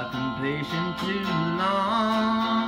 I've been patient too long.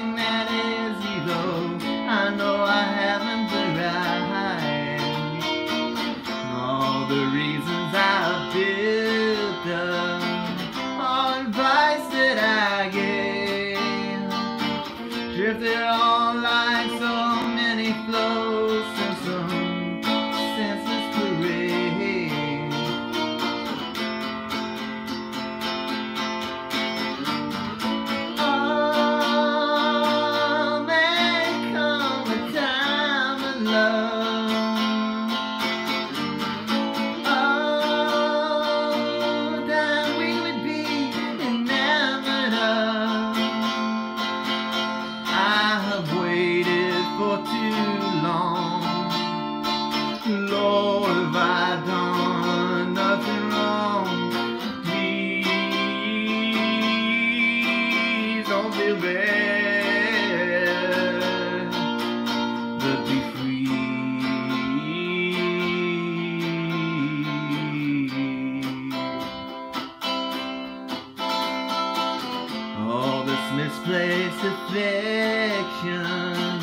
affection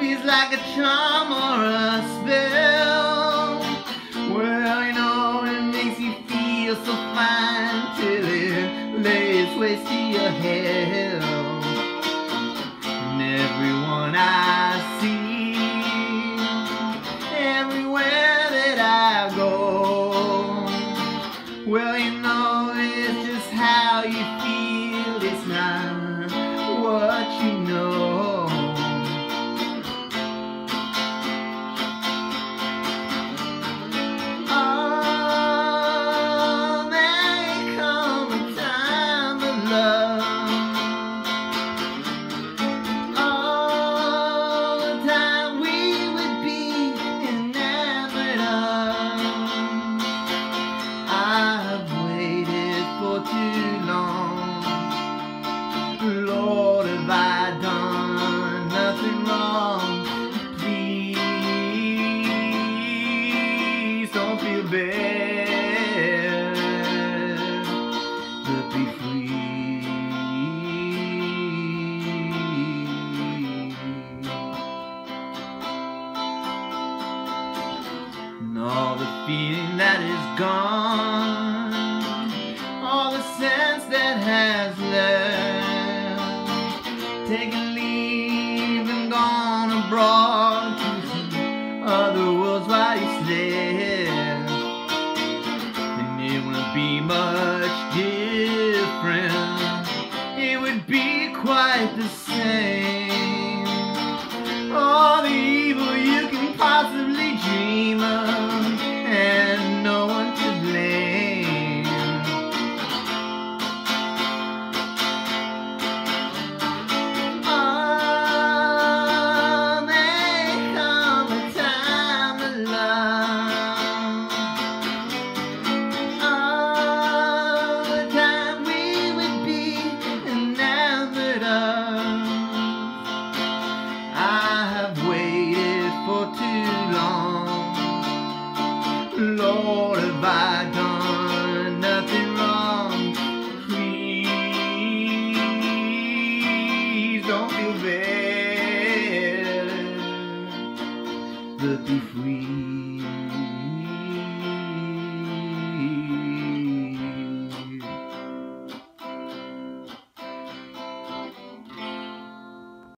Feels like a charm or a spell. Well, you know, it makes you feel so fine Till it lays waste to your head. bear, but be free. And all the feeling that is gone, all the sense that has left, take be mine. free.